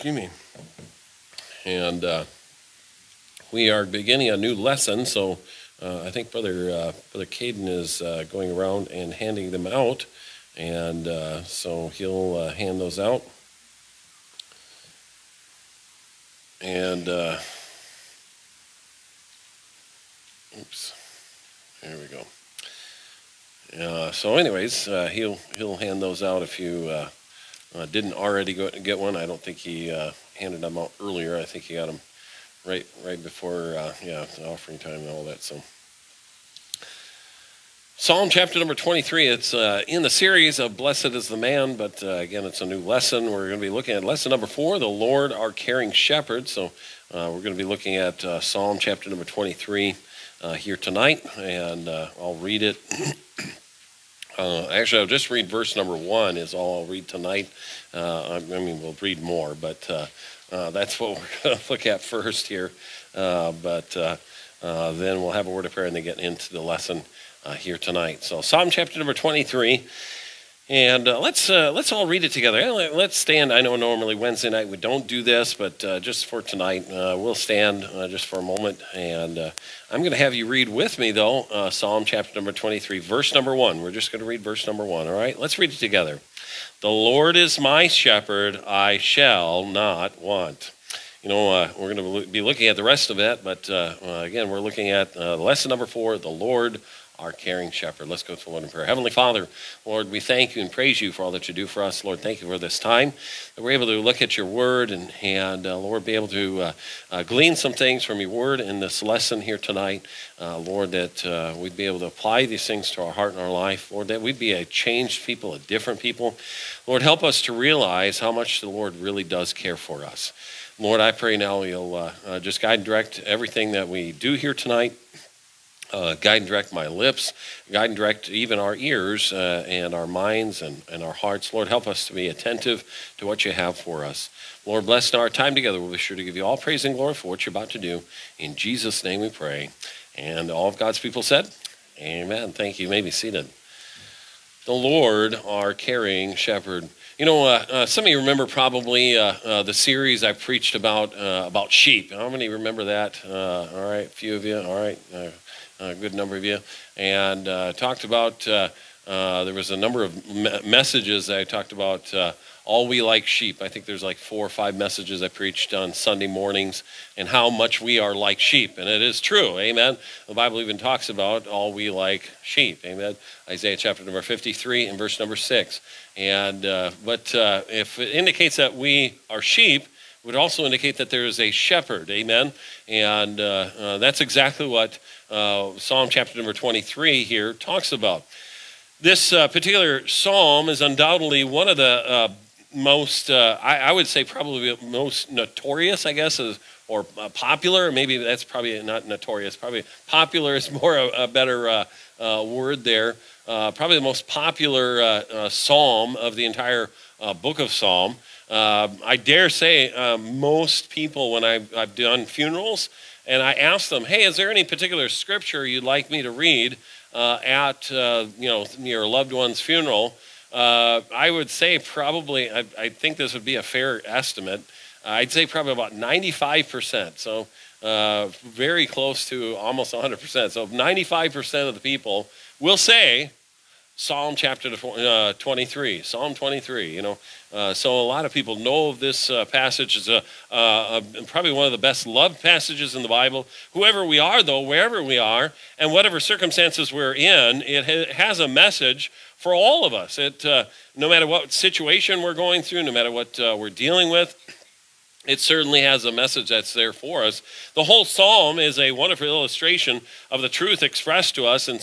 Excuse me. And uh, we are beginning a new lesson, so uh, I think Brother uh, Brother Caden is uh, going around and handing them out, and uh, so he'll uh, hand those out. And oops, there we go. So, anyways, he'll he'll hand those out if you uh, didn't already go get one. I don't think he uh, handed them out earlier. I think he got them right right before uh, yeah offering time and all that. So, Psalm chapter number twenty-three. It's uh, in the series of "Blessed is the Man," but uh, again, it's a new lesson. We're going to be looking at lesson number four, "The Lord our caring shepherd." So, uh, we're going to be looking at Psalm chapter number twenty-three uh, here tonight, and I'll read it. Uh, actually, I'll just read verse number one, is all I'll read tonight. Uh, I mean, we'll read more, but uh, uh that's what we're going to look at first here. Uh, but uh, then we'll have a word of prayer and then get into the lesson here tonight. So, Psalm chapter number 23. And uh, let's uh, let's all read it together. Let's stand. I know normally Wednesday night we don't do this, but uh, just for tonight, uh, we'll stand uh, just for a moment. And uh, I'm going to have you read with me, though, Psalm chapter number 23, verse number one. We're just going to read verse number one. All right, let's read it together. The Lord is my shepherd; I shall not want. You know, we're going to be looking at the rest of it, but again, we're looking at lesson number four: the Lord our caring shepherd. Let's go to the Lord in prayer. Heavenly Father, Lord, we thank you and praise you for all that you do for us. Lord, thank you for this time that we're able to look at your word and, and uh, Lord, be able to uh, uh, glean some things from your word in this lesson here tonight. Uh, Lord, that uh, we'd be able to apply these things to our heart and our life. Lord, that we'd be a changed people, a different people. Lord, help us to realize how much the Lord really does care for us. Lord, I pray now you'll uh, just guide and direct everything that we do here tonight uh, guide and direct my lips, guide and direct even our ears uh, and our minds and, and our hearts. Lord, help us to be attentive to what you have for us. Lord, bless our time together. We'll be sure to give you all praise and glory for what you're about to do. In Jesus' name we pray. And all of God's people said, Amen. Thank you. you may be seated. The Lord, our caring shepherd. You know, uh, uh, some of you remember probably uh, uh the series I preached about uh, about sheep. How many remember that? Uh, all right, a few of you. All right, a good number of you, and uh, talked about. Uh, uh, there was a number of me- messages I talked about. All we like sheep. I think there's like four or five messages I preached on Sunday mornings, and how much we are like sheep, and it is true. Amen. The Bible even talks about all we like sheep. Amen. Isaiah chapter number 53 and verse number six. And uh, but uh, if it indicates that we are sheep it would also indicate that there is a shepherd. Amen. And uh, that's exactly what uh, Psalm chapter number 23 here talks about. This uh, particular psalm is undoubtedly one of the uh, most, uh, I, I, would say, probably most notorious, I guess, or uh, popular. Maybe that's probably not notorious. Probably popular is more a, a better uh, uh, word there. probably the most popular psalm of the entire book of Psalm. I dare say most people, when I've, I've, done funerals, and I asked them, "Hey, is there any particular scripture you'd like me to read uh, at uh, you know your loved one's funeral?" Uh, I would say probably. I, I, think this would be a fair estimate. I'd say probably about 95%. So uh, very close to almost 100%. So 95% of the people will say Psalm chapter uh, 23. Psalm 23, you know. Uh, so a lot of people know of this uh, passage. It's a, uh, a, probably one of the best loved passages in the Bible. Whoever we are, though, wherever we are, and whatever circumstances we're in, it ha- has a message for all of us. It, uh, no matter what situation we're going through, no matter what uh, we're dealing with, it certainly has a message that's there for us. The whole psalm is a wonderful illustration of the truth expressed to us in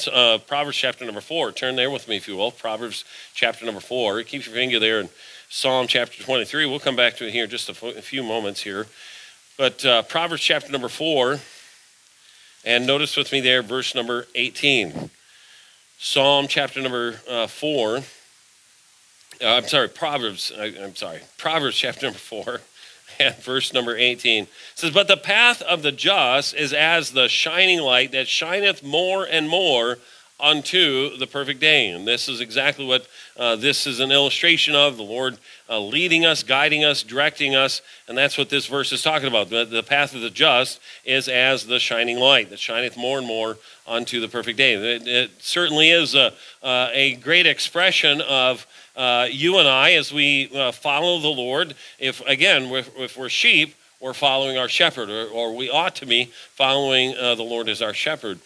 Proverbs chapter number four. Turn there with me, if you will. Proverbs chapter number four. Keep your finger there in Psalm chapter 23. We'll come back to it here in just a, few moments here. But uh, Proverbs chapter number four, and notice with me there verse number 18. Psalm chapter number uh, four. Uh, I'm sorry, Proverbs. I, I'm sorry, Proverbs chapter number four and verse number 18 says, But the path of the just is as the shining light that shineth more and more unto the perfect day. And this is exactly what uh, this is an illustration of the Lord uh, leading us, guiding us, directing us. And that's what this verse is talking about. The, the path of the just is as the shining light that shineth more and more unto the perfect day. It, it certainly is a, uh, a great expression of uh, you and I as we uh, follow the Lord. If, again, if, if we're sheep, we're following our shepherd, or, or we ought to be following uh, the Lord as our shepherd.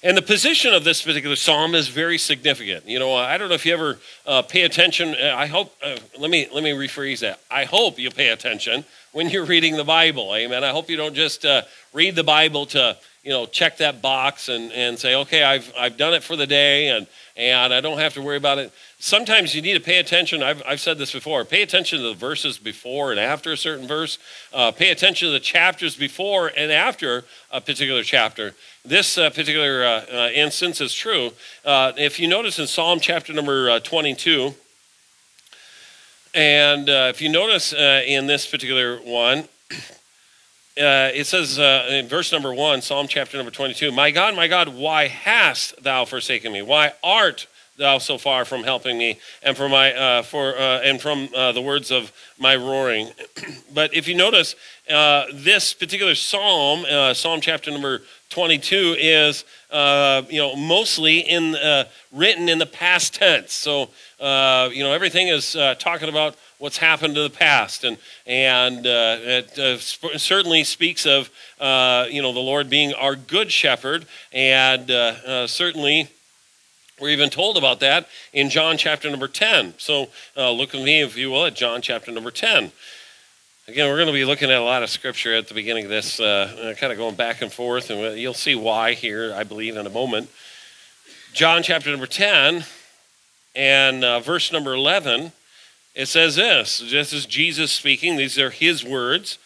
And the position of this particular psalm is very significant. You know, I don't know if you ever uh, pay attention. Uh, I hope. Uh, let me let me rephrase that. I hope you pay attention when you're reading the Bible. Amen. I hope you don't just uh, read the Bible to you know check that box and, and say, okay, I've I've done it for the day, and and I don't have to worry about it sometimes you need to pay attention. I've, I've said this before pay attention to the verses before and after a certain verse, uh, pay attention to the chapters before and after a particular chapter. This uh, particular uh, uh instance is true. Uh, if you notice in Psalm chapter number uh, 22, and if you notice in this particular one, it says in verse number one, Psalm chapter number 22, My God, my God, why hast thou forsaken me? Why art thou so far from helping me and for my uh, for uh, and from uh, the words of my roaring but if you notice uh, this particular psalm uh, psalm chapter number 22 is uh, you know mostly in written in the past tense so you know everything is talking about what's happened to the past and and it sp- certainly speaks of you know the lord being our good shepherd and certainly we're even told about that in John chapter number 10. So uh, look with me, if you will, at John chapter number 10. Again, we're going to be looking at a lot of scripture at the beginning of this, uh, uh kind of going back and forth, and you'll see why here, I believe, in a moment. John chapter number 10 and uh, verse number 11, it says this this is Jesus speaking, these are his words.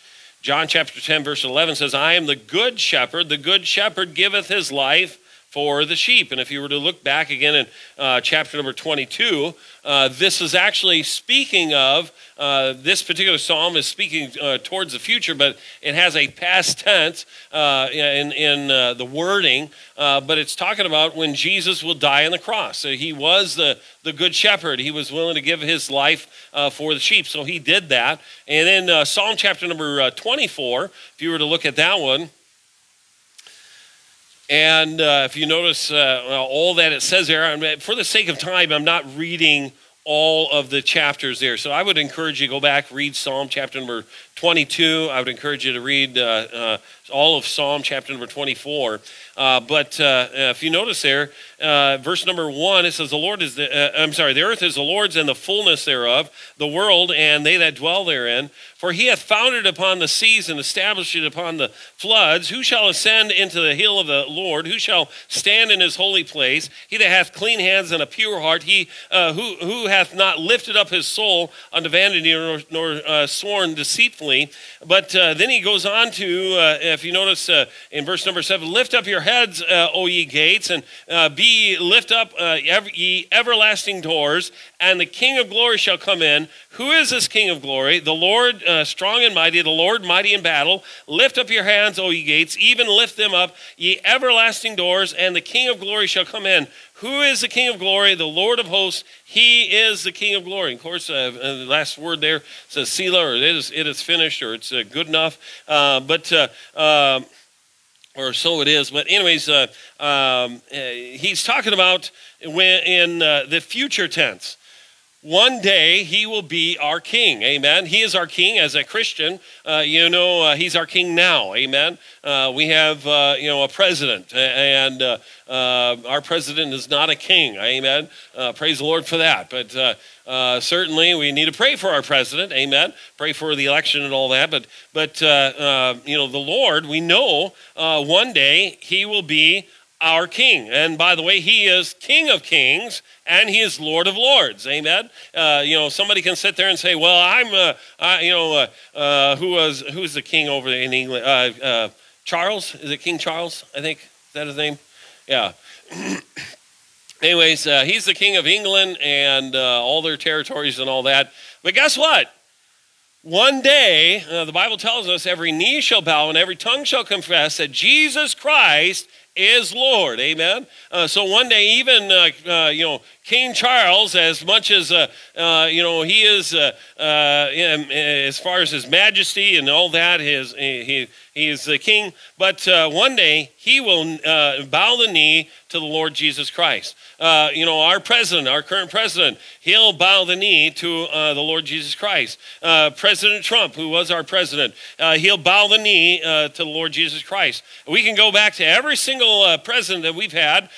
John chapter 10, verse 11 says, I am the good shepherd. The good shepherd giveth his life for the sheep. And if you were to look back again in uh, chapter number 22, uh, this is actually speaking of, uh, this particular psalm is speaking uh, towards the future, but it has a past tense uh, in, in uh, the wording, but it's talking about when Jesus will die on the cross. So he was the, the good shepherd. He was willing to give his life for the sheep. So he did that. And in Psalm chapter number 24, if you were to look at that one, and uh, if you notice uh, all that it says there, I mean, for the sake of time, I'm not reading all of the chapters there. So I would encourage you to go back, read Psalm chapter number 22. I would encourage you to read uh, uh all of Psalm chapter number 24. Uh, but uh, if you notice there, verse number one, it says, The Lord is the, I'm sorry, the earth is the Lord's and the fullness thereof, the world and they that dwell therein. For he hath founded upon the seas and established it upon the floods. Who shall ascend into the hill of the Lord? Who shall stand in his holy place? He that hath clean hands and a pure heart, he uh, who, who hath not lifted up his soul unto vanity nor, nor uh, sworn deceitfully. But uh, then he goes on to, uh, if you notice uh, in verse number seven, lift up your heads, uh, O ye gates, and be lift up, ye everlasting doors, and the King of glory shall come in. Who is this King of glory? The Lord uh, strong and mighty, the Lord mighty in battle. Lift up your hands, O ye gates, even lift them up, ye everlasting doors, and the King of glory shall come in. Who is the King of glory? The Lord of hosts. He is the King of glory. Of course, uh, uh the last word there says Selah, or it is, it is finished, or it's uh, good enough. Uh, but uh, um, or so it is. But anyways, uh, um, he's talking about when in the future tense. One day he will be our king. Amen. He is our king as a Christian. Uh, you know, uh, he's our king now. Amen. Uh, we have, uh, you know, a president, and uh, uh, our president is not a king. Amen. praise the Lord for that. But certainly we need to pray for our president. Amen. Pray for the election and all that. But, but you know, the Lord, we know one day he will be our King. And by the way, He is King of Kings and He is Lord of Lords. Amen. Uh, you know, somebody can sit there and say, "Well, I'm, uh, I, you know, uh, uh who was who's the king over in England? Uh, uh, Charles? Is it King Charles? I think is that his name? Yeah." Anyways, he's the king of England and all their territories and all that. But guess what? One day, the Bible tells us every knee shall bow and every tongue shall confess that Jesus Christ is Lord. Amen. Uh, so one day, even uh, uh, you know, King Charles, as much as uh, uh, you know, he is uh, as far as his majesty and all that, his he he is the king. But one day he will bow the knee to the Lord Jesus Christ. You know, our president, our current president, he'll bow the knee to the Lord Jesus Christ. President Trump, who was our president, he'll bow the knee to the Lord Jesus Christ. We can go back to every single uh, president that we've had.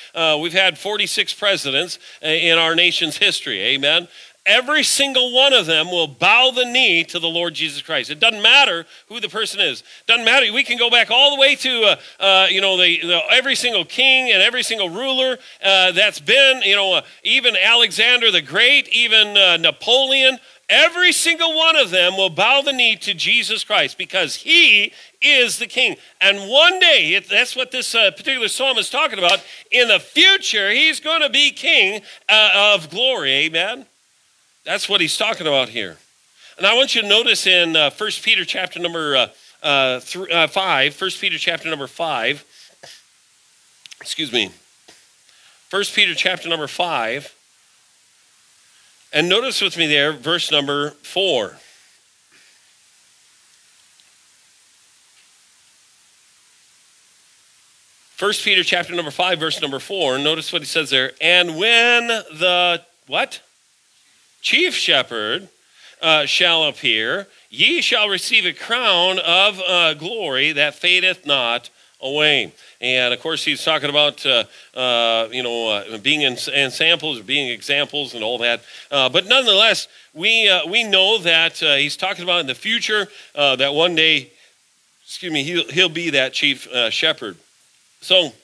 we've had 46 presidents in our nation's history. Amen every single one of them will bow the knee to the Lord Jesus Christ. It doesn't matter who the person is. Doesn't matter. We can go back all the way to uh, uh, you know the, the, every single king and every single ruler uh, that's been you know uh, even Alexander the Great, even uh, Napoleon. Every single one of them will bow the knee to Jesus Christ because he is the king. And one day, that's what this uh, particular psalm is talking about. In the future, he's going to be king of glory. Amen. That's what he's talking about here. And I want you to notice in uh, 1 Peter chapter number uh, uh, th- uh, 5, 1 Peter chapter number 5, excuse me, 1 Peter chapter number 5, and notice with me there, verse number 4. First Peter chapter number 5 verse number 4 notice what he says there and when the what chief shepherd uh, shall appear, ye shall receive a crown of uh, glory that fadeth not away. And of course, he's talking about uh, uh you know uh, being in, in, samples, being examples, and all that. Uh, but nonetheless, we we know that he's talking about in the future that one day, excuse me, he'll, he'll be that chief shepherd. So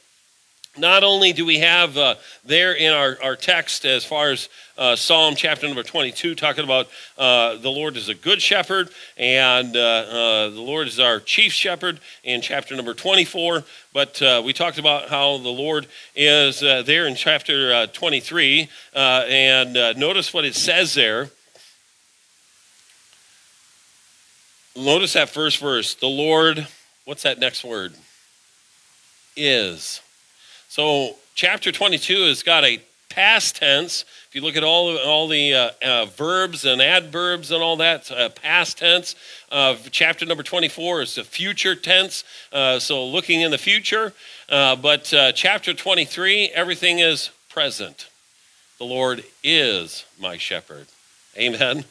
not only do we have uh, there in our, our text as far as uh, Psalm chapter number 22, talking about uh, the Lord is a good shepherd and uh, uh, the Lord is our chief shepherd in chapter number 24, but uh, we talked about how the Lord is there in chapter 23. and notice what it says there. Notice that first verse. The Lord, what's that next word? Is. So chapter 22 has got a past tense. If you look at all, all the uh, uh, verbs and adverbs and all that, uh, past tense. chapter number 24 is the future tense, uh, so looking in the future. Uh, but uh, chapter 23, everything is present. The Lord is my shepherd. Amen.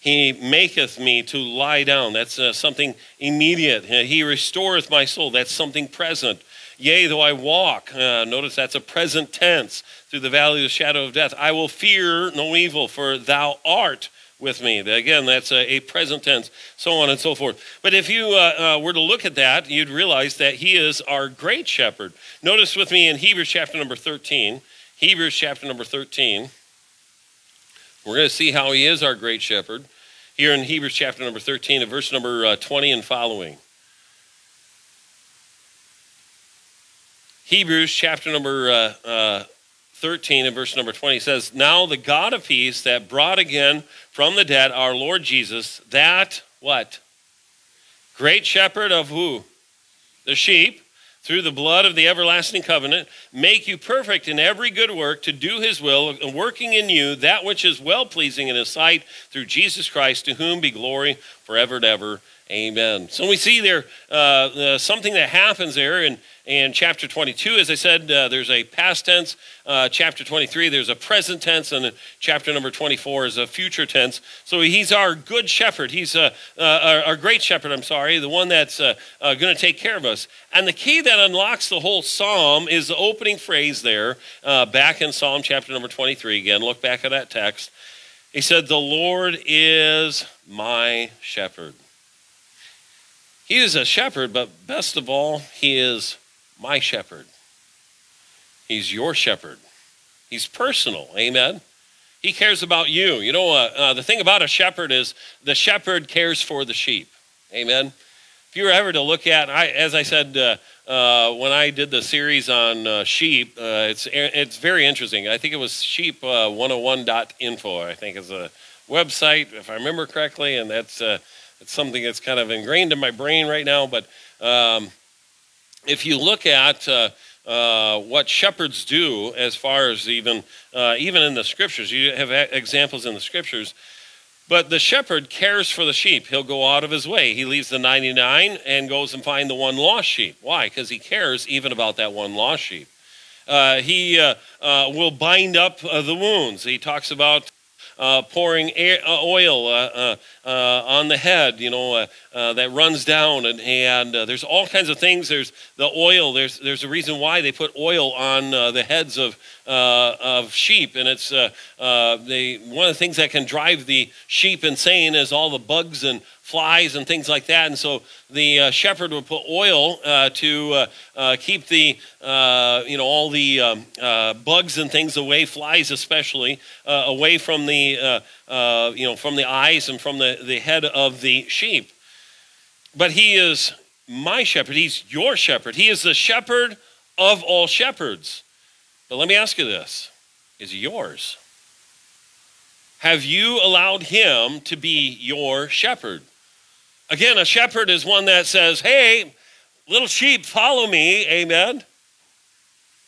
He maketh me to lie down. That's something immediate. He restoreth my soul. That's something present. Yea, though I walk, uh, notice that's a present tense, through the valley of the shadow of death, I will fear no evil, for thou art with me. Again, that's a, a present tense, so on and so forth. But if you uh, uh, were to look at that, you'd realize that he is our great shepherd. Notice with me in Hebrews chapter number 13. Hebrews chapter number 13. We're going to see how he is our great shepherd here in Hebrews chapter number 13, and verse number uh, 20 and following. Hebrews chapter number uh, uh, 13 and verse number 20 says, Now the God of peace that brought again from the dead our Lord Jesus, that what? Great shepherd of who? The sheep, through the blood of the everlasting covenant, make you perfect in every good work to do his will, and working in you that which is well pleasing in his sight through Jesus Christ, to whom be glory forever and ever. Amen. So we see there uh, uh, something that happens there in, in chapter 22. As I said, uh, there's a past tense. Uh, chapter 23, there's a present tense. And chapter number 24 is a future tense. So he's our good shepherd. He's uh, uh, our, our, great shepherd, I'm sorry, the one that's going to take care of us. And the key that unlocks the whole psalm is the opening phrase there back in Psalm chapter number 23. Again, look back at that text. He said, The Lord is my shepherd. He is a shepherd, but best of all, he is my shepherd. He's your shepherd. He's personal. Amen. He cares about you. You know, uh, uh, the thing about a shepherd is the shepherd cares for the sheep. Amen. If you were ever to look at, I, as I said uh, uh when I did the series on uh, sheep, uh, it's it's very interesting. I think it was sheep101.info. I think is a website, if I remember correctly, and that's it's something that's kind of ingrained in my brain right now. But um, if you look at uh, uh, what shepherds do as far as even uh, even in the scriptures. You have examples in the scriptures. But the shepherd cares for the sheep. He'll go out of his way. He leaves the 99 and goes and find the one lost sheep. Why? Because he cares even about that one lost sheep. Uh, he uh, uh, will bind up uh, the wounds. He talks about uh, pouring air, uh, oil uh, uh, uh, on the head, you know, that runs down, and, and there's all kinds of things. There's the oil. There's there's a reason why they put oil on the heads of of sheep, and it's they one of the things that can drive the sheep insane is all the bugs and flies and things like that. And so the uh, shepherd would put oil uh, to uh, uh keep the, uh, you know, all the um, uh, bugs and things away, flies especially, away from the, you know, from the eyes and from the, the head of the sheep. But he is my shepherd. He's your shepherd. He is the shepherd of all shepherds. But let me ask you this is he yours? Have you allowed him to be your shepherd? Again, a shepherd is one that says, Hey, little sheep, follow me. Amen.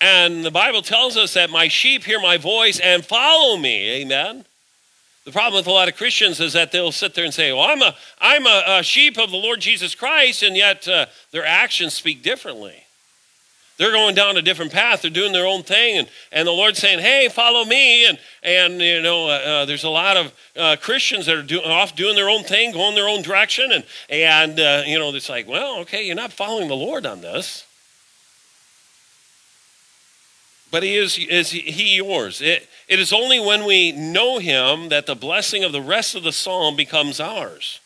And the Bible tells us that my sheep hear my voice and follow me. Amen. The problem with a lot of Christians is that they'll sit there and say, Well, I'm a, I'm a, a sheep of the Lord Jesus Christ, and yet uh, their actions speak differently. They're going down a different path. They're doing their own thing. And, and the Lord's saying, hey, follow me. And, and you know, uh, uh, there's a lot of uh, Christians that are do, off doing their own thing, going their own direction. And, and uh, you know, it's like, well, okay, you're not following the Lord on this. But he is, is he yours. It, it is only when we know him that the blessing of the rest of the psalm becomes ours.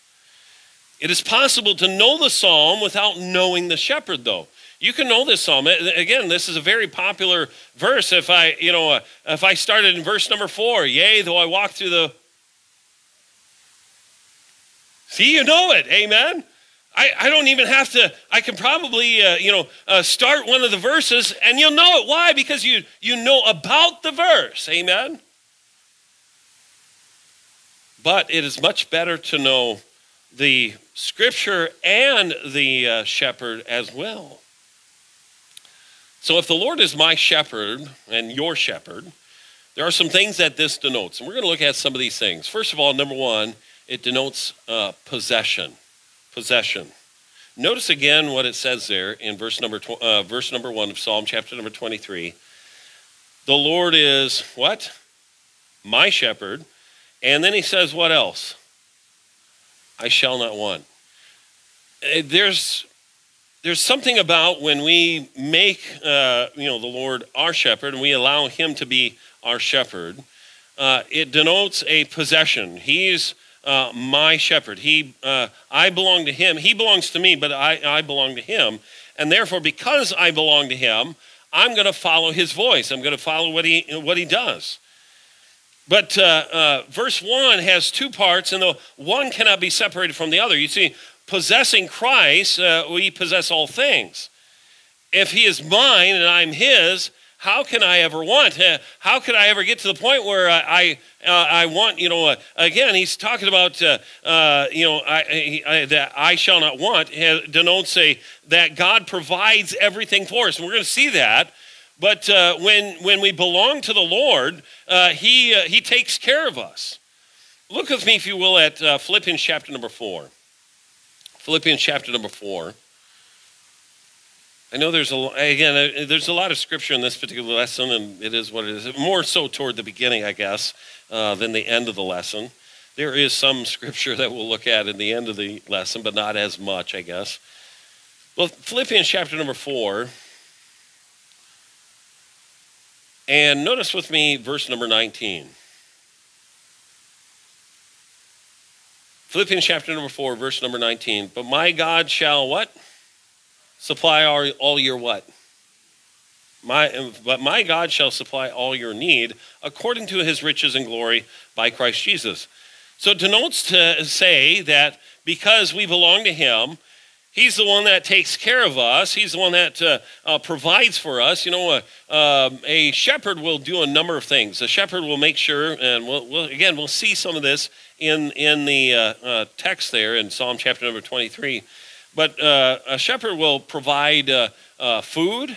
It is possible to know the psalm without knowing the shepherd, though. You can know this psalm. Again, this is a very popular verse. If I, you know, uh, if I started in verse number four, yea, though I walk through the. See, you know it. Amen. I, I don't even have to, I can probably, uh, you know, uh, start one of the verses and you'll know it. Why? Because you, you know about the verse. Amen. But it is much better to know the scripture and the uh, shepherd as well. So, if the Lord is my shepherd and your shepherd, there are some things that this denotes. And we're going to look at some of these things. First of all, number one, it denotes uh, possession. Possession. Notice again what it says there in verse number, tw- uh, verse number one of Psalm chapter number 23. The Lord is what? My shepherd. And then he says, what else? I shall not want. Uh, there's there's something about when we make uh, you know the Lord our shepherd and we allow Him to be our shepherd. Uh, it denotes a possession. He's uh, my shepherd. He, uh, I belong to Him. He belongs to me, but I, I belong to Him. And therefore, because I belong to Him, I'm going to follow His voice. I'm going to follow what He what He does. But uh, uh, verse 1 has two parts, and the one cannot be separated from the other. You see, possessing Christ, uh, we possess all things. If he is mine and I'm his, how can I ever want? Uh, how could I ever get to the point where I I, uh, I want? You know, uh, again, he's talking about uh, uh you know I, I, that I shall not want denotes a that God provides everything for us, and we're going to see that. But when when we belong to the Lord, he he takes care of us. Look with me, if you will, at Philippians chapter number four. Philippians chapter number four. I know there's a again uh, there's a lot of scripture in this particular lesson, and it is what it is. More so toward the beginning, I guess, uh, than the end of the lesson. There is some scripture that we'll look at in the end of the lesson, but not as much, I guess. Well, Philippians chapter number four, and notice with me verse number 19. Philippians chapter number 4, verse number 19. But my God shall what? Supply all, all your what? My, but my God shall supply all your need according to his riches and glory by Christ Jesus. So it denotes to say that because we belong to him, He's the one that takes care of us. He's the one that uh, uh, provides for us. You know, uh, um, a shepherd will do a number of things. A shepherd will make sure, and we'll, we'll again, we'll see some of this in in the uh, uh, text there in Psalm chapter number twenty-three. But uh, a shepherd will provide food.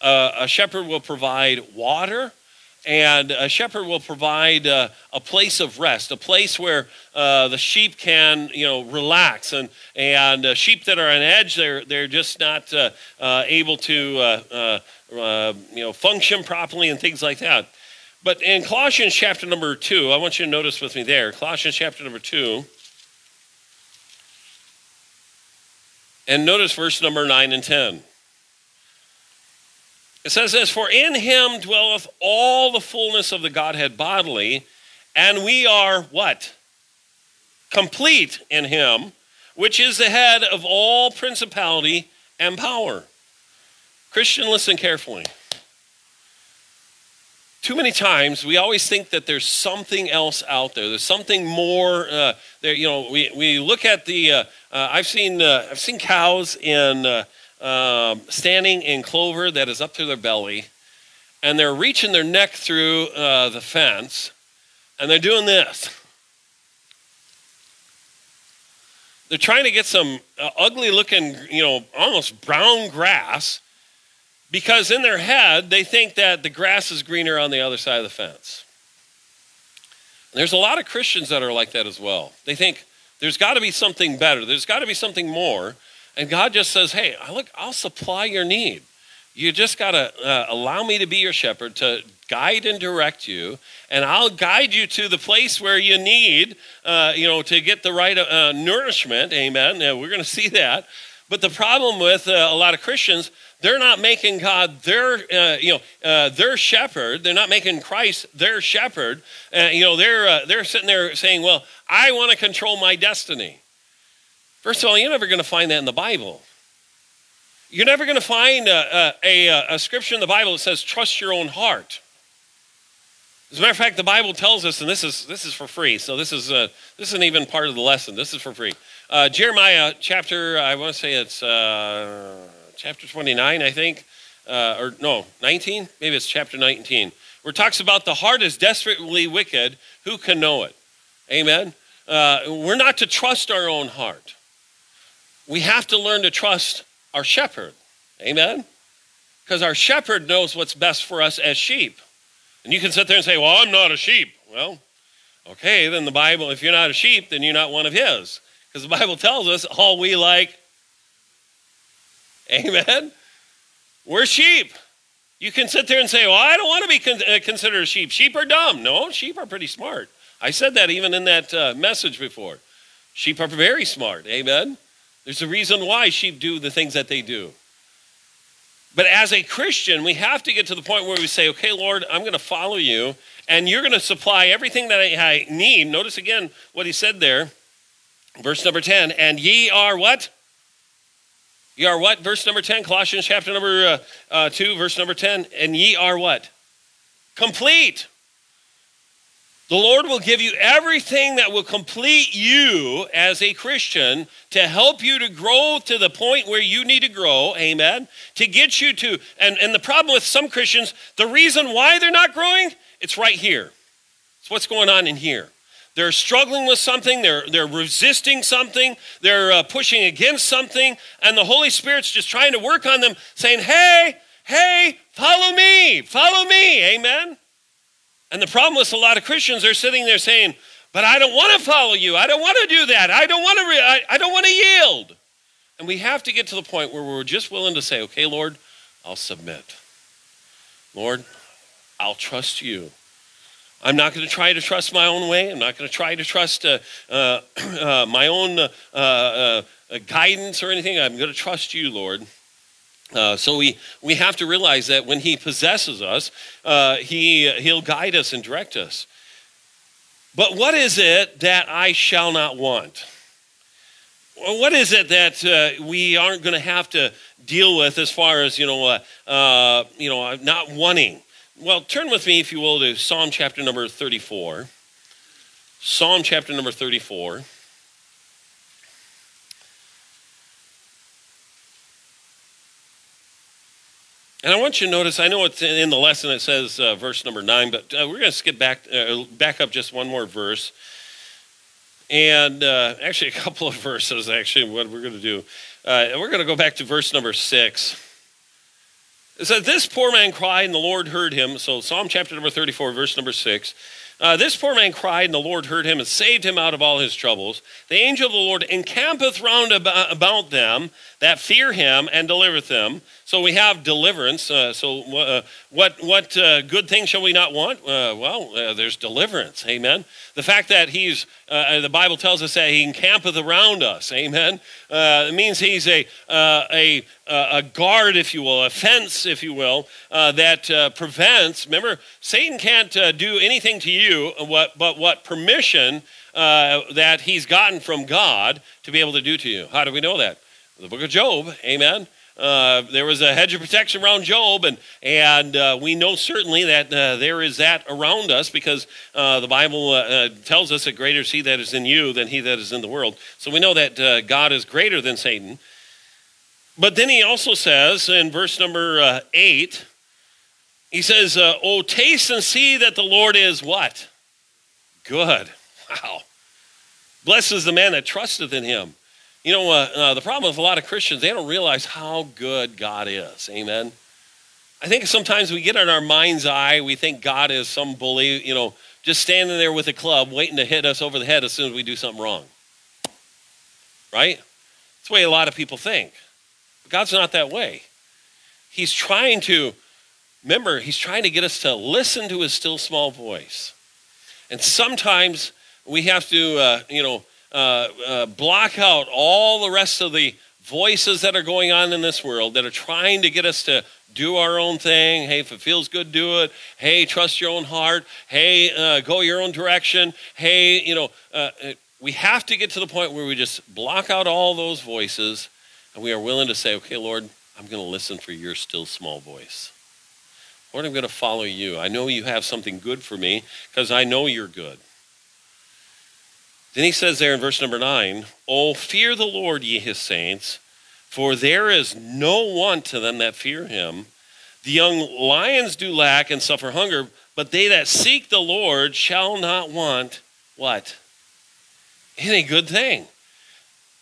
uh, a shepherd will provide water and a shepherd will provide uh, a place of rest, a place where uh, the sheep can, you know, relax. And and uh, sheep that are on edge, they're they're just not uh, uh, able to, uh, you know, function properly and things like that. But in Colossians chapter number two, I want you to notice with me there, Colossians chapter number two. And notice verse number 9 and 10. It says this For in him dwelleth all the fullness of the Godhead bodily, and we are what? Complete in him, which is the head of all principality and power. Christian, listen carefully. Too many times we always think that there's something else out there. There's something more. Uh, there, you know, we, we look at the. Uh, uh, I've seen uh, I've seen cows in uh, um, standing in clover that is up to their belly, and they're reaching their neck through uh, the fence, and they're doing this. They're trying to get some uh, ugly looking, you know, almost brown grass because in their head they think that the grass is greener on the other side of the fence. And there's a lot of Christians that are like that as well. They think there's got to be something better, there's got to be something more. And God just says, hey, I look, I'll supply your need. You just got to uh, allow me to be your shepherd, to guide and direct you, and I'll guide you to the place where you need, uh, you know, to get the right uh, nourishment. Amen. We're going to see that. But the problem with uh, a lot of Christians, they're not making God their, uh, you know, uh, their shepherd. They're not making Christ their shepherd. you know, they're they're sitting there saying, "Well, I want to control my destiny." First of all, you're never going to find that in the Bible. You're never going to find a, a, a, scripture in the Bible that says, trust your own heart. As a matter of fact, the Bible tells us, and this is, this is for free, so this, is, uh, this isn't even part of the lesson. This is for free. Uh, Jeremiah chapter, I want to say it's uh, chapter 29, I think, uh, or no, 19? Maybe it's chapter 19, where it talks about the heart is desperately wicked. Who can know it? Amen. Uh, we're not to trust our own heart we have to learn to trust our shepherd. Amen? Because our shepherd knows what's best for us as sheep. And you can sit there and say, Well, I'm not a sheep. Well, okay, then the Bible, if you're not a sheep, then you're not one of his. Because the Bible tells us all we like. Amen? We're sheep. You can sit there and say, Well, I don't want to be uh, considered a sheep. Sheep are dumb. No, sheep are pretty smart. I said that even in that uh, message before. Sheep are very smart. Amen? There's a reason why sheep do the things that they do. But as a Christian, we have to get to the point where we say, okay, Lord, I'm going to follow you, and you're going to supply everything that I need. Notice again what he said there, verse number 10. And ye are what? Ye are what? Verse number 10, Colossians chapter number uh, uh, 2, verse number 10. And ye are what? Complete. The Lord will give you everything that will complete you as a Christian to help you to grow to the point where you need to grow. Amen. To get you to, and, and the problem with some Christians, the reason why they're not growing, it's right here. It's what's going on in here. They're struggling with something, they're, they're resisting something, they're uh, pushing against something, and the Holy Spirit's just trying to work on them, saying, Hey, hey, follow me, follow me. Amen. And the problem with a lot of Christians, they're sitting there saying, but I don't want to follow you. I don't want to do that. I don't want to, re- I, I don't want to yield. And we have to get to the point where we're just willing to say, okay, Lord, I'll submit. Lord, I'll trust you. I'm not going to try to trust my own way. I'm not going to try to trust uh, uh, uh, my own uh, uh, uh, guidance or anything. I'm going to trust you, Lord. So we, we have to realize that when he possesses us, he, he'll guide us and direct us. But what is it that I shall not want? What is it that we aren't going to have to deal with as far as you know, you know, not wanting? Well, turn with me, if you will, to Psalm chapter number thirty-four. Psalm chapter number thirty-four. And I want you to notice, I know it's in the lesson, it says uh, verse number nine, but uh, we're going to skip back, uh, back up just one more verse. And uh, actually, a couple of verses, actually, what we're going to do. Uh, we're going to go back to verse number six. It says, This poor man cried, and the Lord heard him. So, Psalm chapter number 34, verse number 6. Uh, this poor man cried, and the Lord heard him and saved him out of all his troubles. The angel of the Lord encampeth round about them that fear him and delivereth them. So we have deliverance. Uh, so uh, what what uh, good thing shall we not want? Uh, well, uh, there's deliverance. Amen. The fact that he's uh, the Bible tells us that he encampeth around us. Amen. it means he's a a a guard, if you will, a fence, if you will, that prevents. Remember, Satan can't do anything to you, what, but what permission that he's gotten from God to be able to do to you. How do we know that? The book of Job. Amen. Uh, there was a hedge of protection around Job, and and uh, we know certainly that uh, there is that around us because uh, the Bible uh, tells us that greater is He that is in you than He that is in the world. So we know that God is greater than Satan. But then He also says in verse number eight, He says, "Oh, taste and see that the Lord is what good." Wow. Blessed is the man that trusteth in Him. You know, uh, uh, the problem with a lot of Christians, they don't realize how good God is. Amen. I think sometimes we get in our mind's eye, we think God is some bully, you know, just standing there with a club waiting to hit us over the head as soon as we do something wrong. Right? That's the way a lot of people think. But God's not that way. He's trying to, remember, He's trying to get us to listen to His still small voice. And sometimes we have to, uh, you know, uh, uh, block out all the rest of the voices that are going on in this world that are trying to get us to do our own thing. Hey, if it feels good, do it. Hey, trust your own heart. Hey, uh, go your own direction. Hey, you know, uh, uh, we have to get to the point where we just block out all those voices and we are willing to say, okay, Lord, I'm going to listen for your still small voice. Lord, I'm going to follow you. I know you have something good for me because I know you're good. Then he says there in verse number nine, Oh, fear the Lord, ye his saints, for there is no want to them that fear him. The young lions do lack and suffer hunger, but they that seek the Lord shall not want what? Any good thing.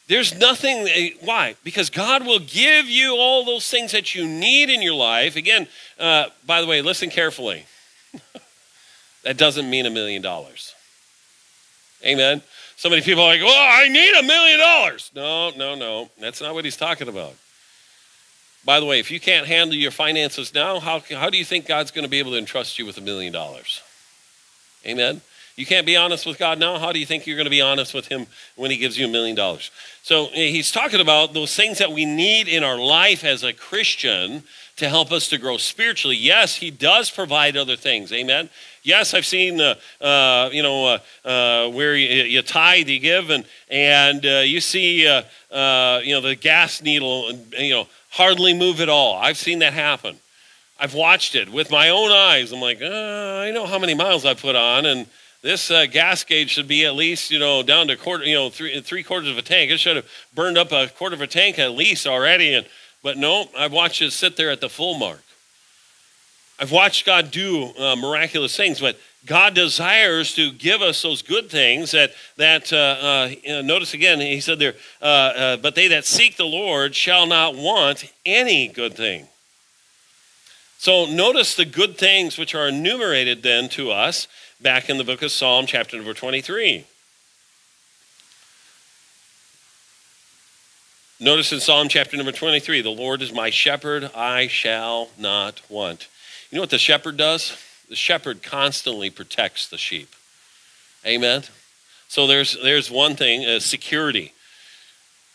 There's nothing, eh, why? Because God will give you all those things that you need in your life. Again, uh, by the way, listen carefully. that doesn't mean a million dollars. Amen. So many people are like, oh, I need a million dollars. No, no, no. That's not what he's talking about. By the way, if you can't handle your finances now, how, how do you think God's going to be able to entrust you with a million dollars? Amen. You can't be honest with God now. How do you think you're going to be honest with Him when He gives you a million dollars? So eh, he's talking about those things that we need in our life as a Christian to help us to grow spiritually. Yes, He does provide other things. Amen. Yes, I've seen, uh, uh, you know, uh, uh where you, you, tithe, you give, and, and uh, you see, uh, you know, the gas needle, you know, hardly move at all. I've seen that happen. I've watched it with my own eyes. I'm like, I know how many miles I put on, and this uh, gas gauge should be at least, you know, down to quarter, you know, three, three quarters of a tank. It should have burned up a quarter of a tank at least already. And but no, I've watched it sit there at the full mark. I've watched God do uh, miraculous things, but God desires to give us those good things that that uh, uh, notice again he said there uh, uh, but they that seek the Lord shall not want any good thing. So notice the good things which are enumerated then to us back in the book of Psalm chapter number 23. Notice in Psalm chapter number 23, the Lord is my shepherd, I shall not want. You know what the shepherd does? The shepherd constantly protects the sheep. Amen. So there's there's one thing, uh, security.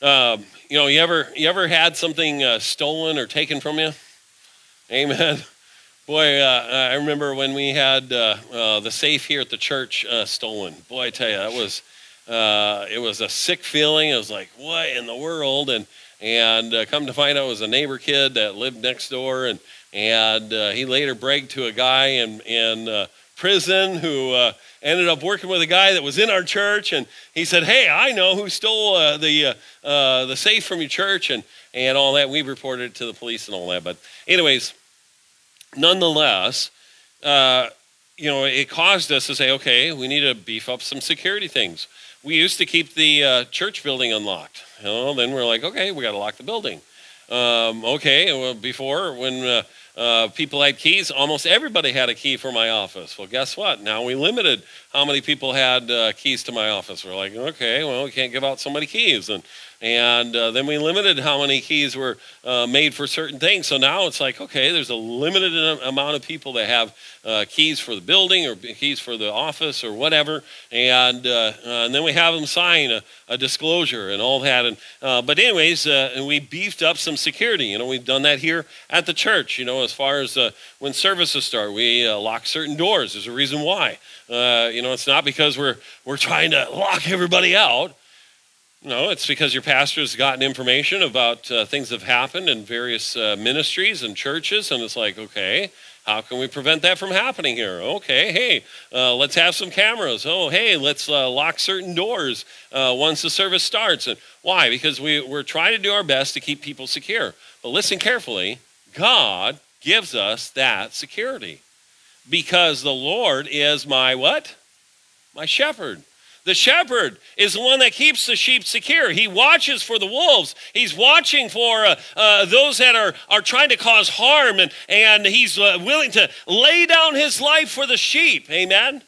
Um, you know, you ever you ever had something uh, stolen or taken from you? Amen. Boy, uh, I remember when we had uh, uh, the safe here at the church uh, stolen. Boy, I tell you, that was it was a sick feeling. It was like, what in the world? And and come to find out, it was a neighbor kid that lived next door, and and uh, he later bragged to a guy in, in uh, prison who uh, ended up working with a guy that was in our church. And he said, Hey, I know who stole uh, the, uh, uh, the safe from your church and, and all that. We reported it to the police and all that. But, anyways, nonetheless, you know, it caused us to say, okay, we need to beef up some security things. We used to keep the church building unlocked. You know, then we're like, okay, we got to lock the building. Um, okay, well, before when uh, uh, people had keys. Almost everybody had a key for my office. Well, guess what? Now we limited how many people had uh, keys to my office. We're like, okay, well, we can't give out so many keys. And and uh, then we limited how many keys were uh, made for certain things. So now it's like, okay, there's a limited amount of people that have uh, keys for the building or keys for the office or whatever, and uh, uh, and then we have them sign a, a disclosure and all that. And uh, but anyways, and we beefed up some security. You know, we've done that here at the church. You know, as far as when services start, we lock certain doors. There's a reason why. you know, it's not because we're we're trying to lock everybody out. No, it's because your pastor has gotten information about uh, things that have happened in various uh, ministries and churches, and it's like, okay, how can we prevent that from happening here? Okay, hey, uh, let's have some cameras. Oh, hey, let's uh, lock certain doors uh, once the service starts. And why? Because we, we're trying to do our best to keep people secure. But listen carefully God gives us that security because the Lord is my what? My shepherd. The shepherd is the one that keeps the sheep secure. He watches for the wolves. He's watching for uh, uh, those that are, are trying to cause harm, and, and he's uh, willing to lay down his life for the sheep. Amen.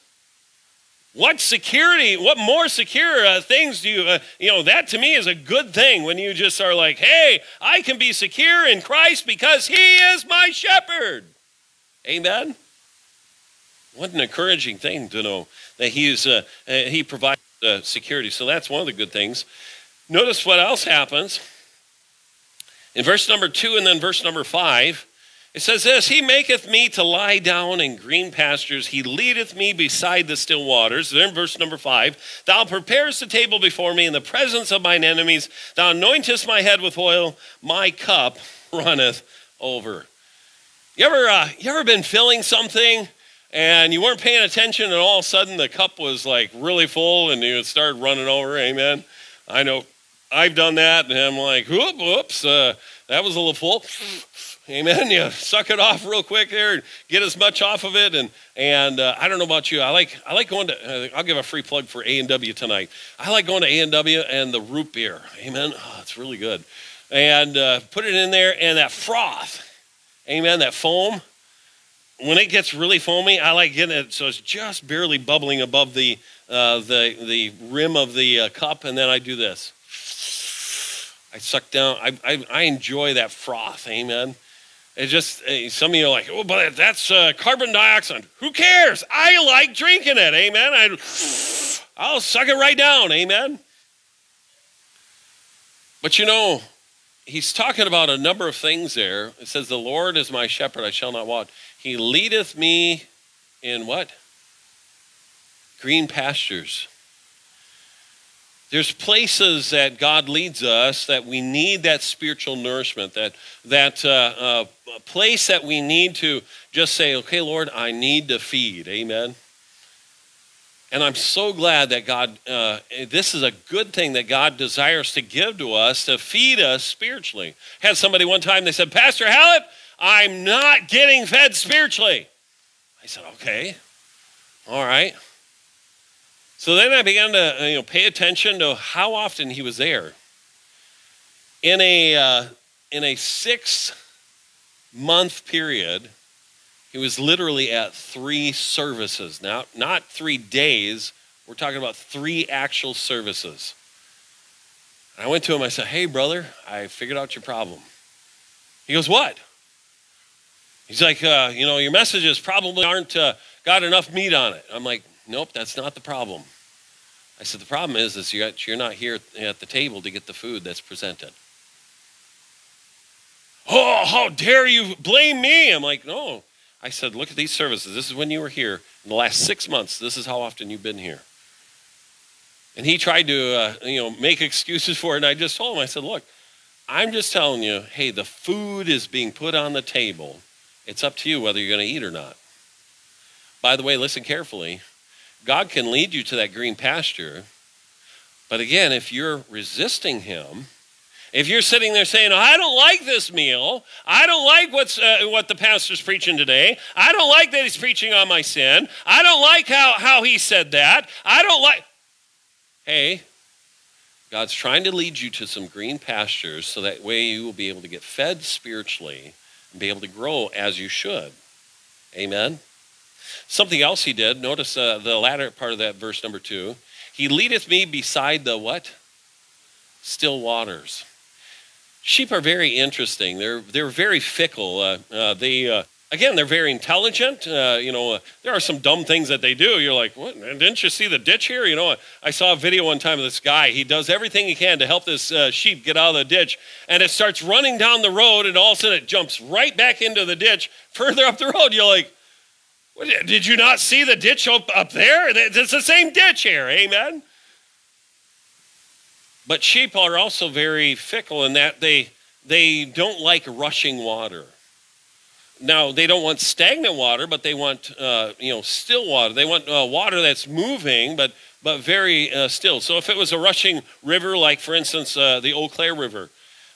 What security, what more secure uh, things do you, uh, you know, that to me is a good thing when you just are like, hey, I can be secure in Christ because he is my shepherd. Amen. What an encouraging thing to know he's, uh, uh, he provides uh, security. So that's one of the good things. Notice what else happens. In verse number two and then verse number five, it says this He maketh me to lie down in green pastures. He leadeth me beside the still waters. Then, verse number five Thou preparest the table before me in the presence of mine enemies. Thou anointest my head with oil. My cup runneth over. You ever, uh, you ever been filling something and you weren't paying attention, and all of a sudden the cup was like really full and you started running over. Amen. I know I've done that, and I'm like, whoop, whoops, uh, that was a little full. Amen. You suck it off real quick there and get as much off of it. And and uh, I don't know about you. I like I like going to. Uh, I'll give a free plug for A and W tonight. I like going to A and W and the root beer. Amen. Oh, it's really good. And uh, put it in there and that froth. Amen. That foam when it gets really foamy, I like getting it so it's just barely bubbling above the uh, the the rim of the uh, cup, and then I do this. I suck down. I, I, I enjoy that froth. Amen. It just some of you are like, oh, but that's uh, carbon dioxide. Who cares? I like drinking it. Amen. I, I'll suck it right down. Amen. But you know, he's talking about a number of things there. It says, "The Lord is my shepherd; I shall not want." He leadeth me in what? Green pastures. There's places that God leads us that we need that spiritual nourishment, that, that uh, uh, place that we need to just say, okay, Lord, I need to feed. Amen. And I'm so glad that God, uh, this is a good thing that God desires to give to us to feed us spiritually. I had somebody one time, they said, Pastor Hallett, I'm not getting fed spiritually. I said, okay, all right. So then I began to you know, pay attention to how often he was there. In a, uh, in a six month period, he was literally at three services. Now, not three days, we're talking about three actual services. I went to him, I said, Hey, brother, I figured out your problem. He goes, What? He's like, uh, you know, your messages probably aren't uh, got enough meat on it. I'm like, nope, that's not the problem. I said, the problem is, is you're not here at the table to get the food that's presented. Oh, how dare you blame me? I'm like, no. I said, look at these services. This is when you were here. In the last six months, this is how often you've been here. And he tried to, uh, you know, make excuses for it. And I just told him, I said, look, I'm just telling you, hey, the food is being put on the table it's up to you whether you're going to eat or not. By the way, listen carefully. God can lead you to that green pasture, but again, if you're resisting Him, if you're sitting there saying, I don't like this meal, I don't like what's, uh, what the pastor's preaching today, I don't like that he's preaching on my sin, I don't like how, how he said that, I don't like. Hey, God's trying to lead you to some green pastures so that way you will be able to get fed spiritually and be able to grow as you should. Amen. Something else he did, notice uh, the latter part of that verse number two. He leadeth me beside the what? Still waters. Sheep are very interesting. They're, they're very fickle. Uh, uh, they, uh, again, they're very intelligent. Uh, you know, uh, there are some dumb things that they do. You're like, what? Didn't you see the ditch here? You know, I saw a video one time of this guy. He does everything he can to help this uh, sheep get out of the ditch, and it starts running down the road, and all of a sudden it jumps right back into the ditch further up the road. You're like, what, did you not see the ditch up, up there? It's the same ditch here. Amen. But sheep are also very fickle in that they, they don't like rushing water. Now, they don't want stagnant water, but they want, uh, you know, still water. They want uh, water that's moving, but, but very uh, still. So if it was a rushing river, like, for instance, uh, the Eau Claire River,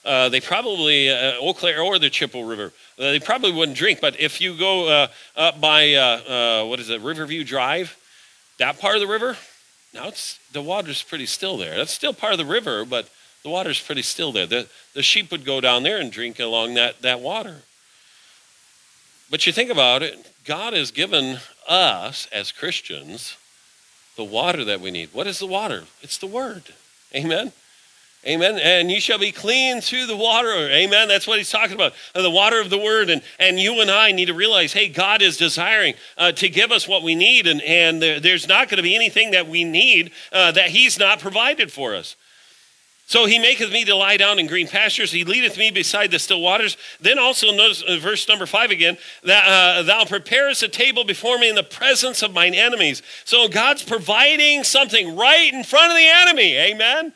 uh, they probably, uh, Eau Claire or the Chippewa River, they probably wouldn't drink. But if you go up by, what is it, Riverview Drive, that part of the river, now it's the water's pretty still there. That's still part of the river, but the water's pretty still there. The, the sheep would go down there and drink along that, that water. But you think about it, God has given us as Christians the water that we need. What is the water? It's the Word. Amen. Amen. And you shall be clean through the water. Amen. That's what he's talking about. The water of the word. And, and you and I need to realize, hey, God is desiring uh, to give us what we need. And, and there, there's not going to be anything that we need uh, that he's not provided for us. So he maketh me to lie down in green pastures. He leadeth me beside the still waters. Then also notice uh, verse number five again, that uh, thou preparest a table before me in the presence of mine enemies. So God's providing something right in front of the enemy. Amen.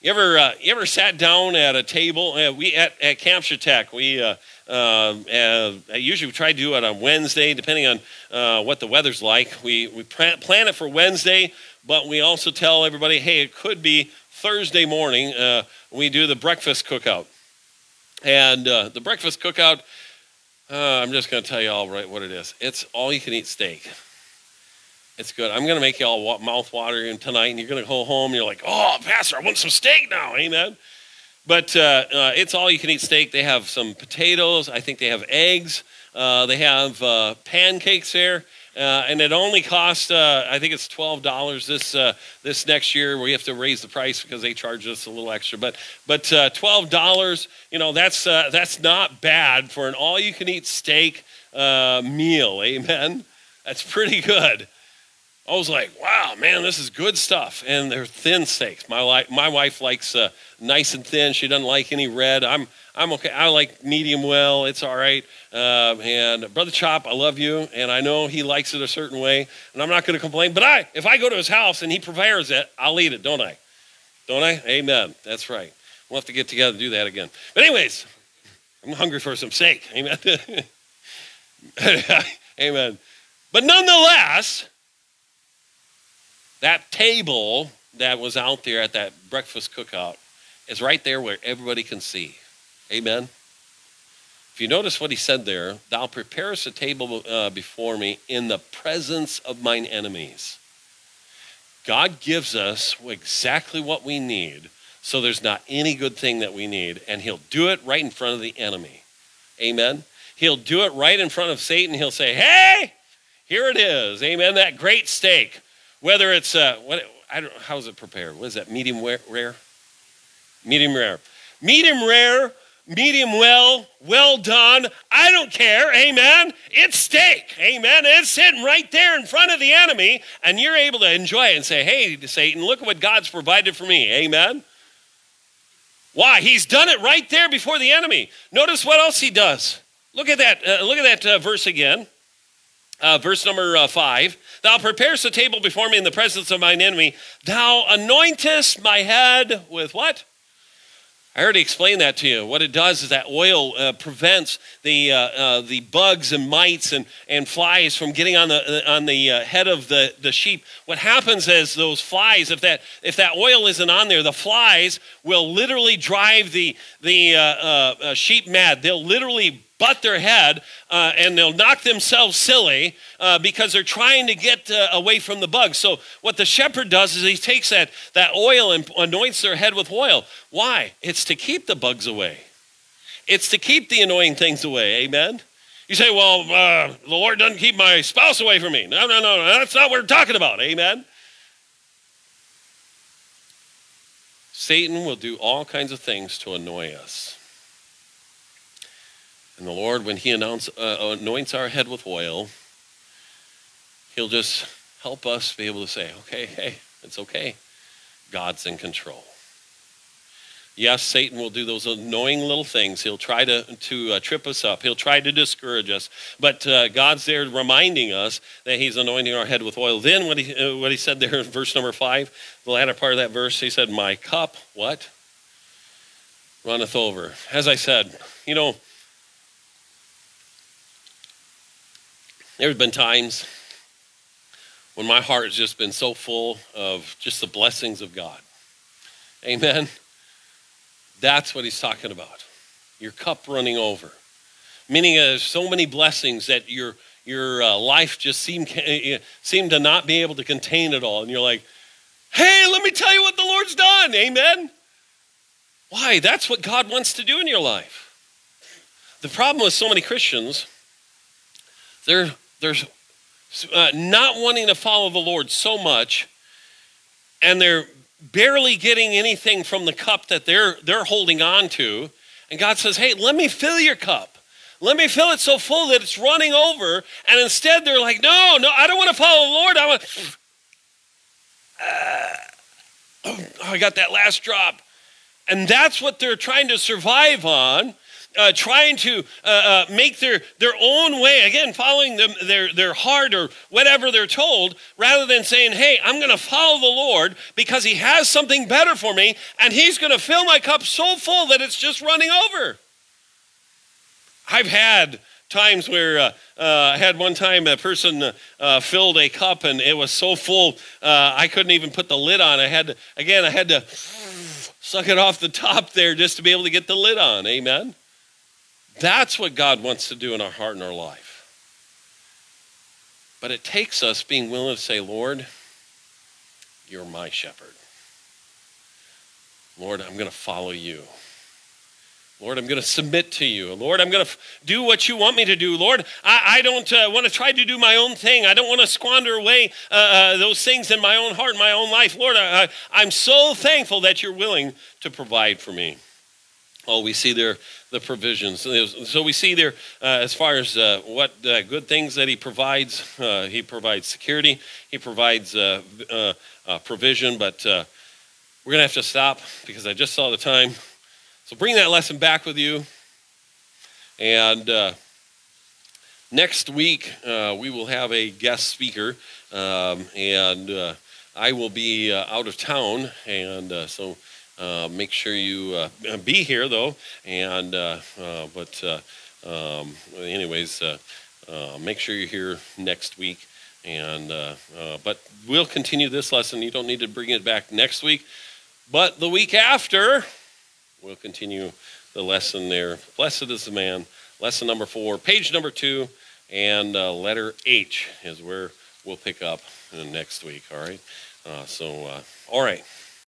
You ever, uh, you ever sat down at a table? Uh, we at, at Camp Tech, we uh, um, uh, usually try to do it on Wednesday, depending on uh, what the weather's like. We, we plan it for Wednesday, but we also tell everybody, hey, it could be Thursday morning. Uh, we do the breakfast cookout. And the breakfast cookout, I'm just going to tell you all right what it is. It's all you can eat steak. It's good. I'm going to make you all mouth watering tonight, and you're going to go home and you're like, oh, Pastor, I want some steak now. Amen. But uh, uh, it's all you can eat steak. They have some potatoes. I think they have eggs. Uh, they have uh, pancakes there. Uh, and it only costs, uh, I think it's twelve dollars this this next year. We have to raise the price because they charge us a little extra. But but twelve dollars, you know, that's that's not bad for an all-you-can-eat steak meal. Amen. That's pretty good. I was like, wow, man, this is good stuff. And they're thin steaks. My, li- my wife likes uh, nice and thin. She doesn't like any red. I'm, I'm okay. I like medium well. It's all right. Uh, and Brother Chop, I love you. And I know he likes it a certain way. And I'm not going to complain. But I, if I go to his house and he prepares it, I'll eat it, don't I? Don't I? Amen. That's right. We'll have to get together and do that again. But, anyways, I'm hungry for some steak. Amen. Amen. But nonetheless, that table that was out there at that breakfast cookout is right there where everybody can see. Amen. If you notice what he said there, thou preparest a table uh, before me in the presence of mine enemies. God gives us exactly what we need, so there's not any good thing that we need, and he'll do it right in front of the enemy. Amen. He'll do it right in front of Satan. He'll say, Hey, here it is. Amen. That great steak. Whether it's, uh, what, I don't, how is it prepared? What is that, medium rare? Medium rare. Medium rare, medium well, well done. I don't care, amen. It's steak, amen. It's sitting right there in front of the enemy, and you're able to enjoy it and say, hey, Satan, look at what God's provided for me, amen. Why? He's done it right there before the enemy. Notice what else he does. Look at that. Uh, look at that uh, verse again. Uh, verse number uh, five. Thou preparest a table before me in the presence of mine enemy. Thou anointest my head with what? I already explained that to you. What it does is that oil uh, prevents the, uh, uh, the bugs and mites and, and flies from getting on the, uh, on the uh, head of the, the sheep. What happens is those flies, if that, if that oil isn't on there, the flies will literally drive the, the uh, sheep mad. They'll literally butt their head uh, and they'll knock themselves silly uh, because they're trying to get uh, away from the bugs. So what the shepherd does is he takes that, that oil and anoints their head with oil. Why? It's to keep the bugs away. It's to keep the annoying things away. Amen. You say, well, uh, the Lord doesn't keep my spouse away from me. No, no, no, no. That's not what we're talking about. Amen. Satan will do all kinds of things to annoy us. And the Lord, when He announce, uh, anoints our head with oil, He'll just help us be able to say, okay, hey, it's okay. God's in control. Yes, Satan will do those annoying little things. He'll try to, to uh, trip us up. He'll try to discourage us. But uh, God's there reminding us that He's anointing our head with oil. Then, what He, uh, what he said there in verse number five, the latter part of that verse, He said, My cup, what? Runneth over. As I said, you know, there's been times when my heart has just been so full of just the blessings of God. Amen. That's what he's talking about. Your cup running over. Meaning uh, there's so many blessings that your, your uh, life just seemed, eh, eh, seemed to not be able to contain it all. And you're like, hey, let me tell you what the Lord's done. Amen. Why? That's what God wants to do in your life. The problem with so many Christians, they're, they're uh, not wanting to follow the Lord so much, and they're barely getting anything from the cup that they're they're holding on to. And God says, "Hey, let me fill your cup. Let me fill it so full that it's running over." And instead, they're like, "No, no, I don't want to follow the Lord. I want." Uh, oh, I got that last drop. And that's what they're trying to survive on uh, trying to uh, uh, make their, their own way, again, following them, their, their heart or whatever they're told, rather than saying, hey, I'm going to follow the Lord because He has something better for me, and He's going to fill my cup so full that it's just running over. I've had times where uh, uh, I had one time a person uh, filled a cup and it was so full I couldn't even put the lid on. I had to, again, I had to suck it off the top there just to be able to get the lid on. Amen. That's what God wants to do in our heart and our life. But it takes us being willing to say, Lord, you're my shepherd. Lord, I'm going to follow you. Lord, I'm going to submit to you. Lord, I'm going to do what you want me to do. Lord, I, I don't uh, want to try to do my own thing. I don't want to squander away uh, uh, those things in my own heart, my own life. Lord, I, I'm so thankful that you're willing to provide for me. Oh, we see there the provisions. So we see there, uh, as far as uh, what uh, good things that he provides, uh, he provides security, he provides uh, uh, provision, but we're going to have to stop because I just saw the time. So bring that lesson back with you. And next week, we will have a guest speaker, um, and I will be out of town, and so. Uh, make sure you uh, be here though, and uh, uh but uh, um, anyways, make sure you're here next week. And but we'll continue this lesson. You don't need to bring it back next week, but the week after, we'll continue the lesson there. Blessed is the man. Lesson number four, page number two, and letter H is where we'll pick up next week. All right. so all right.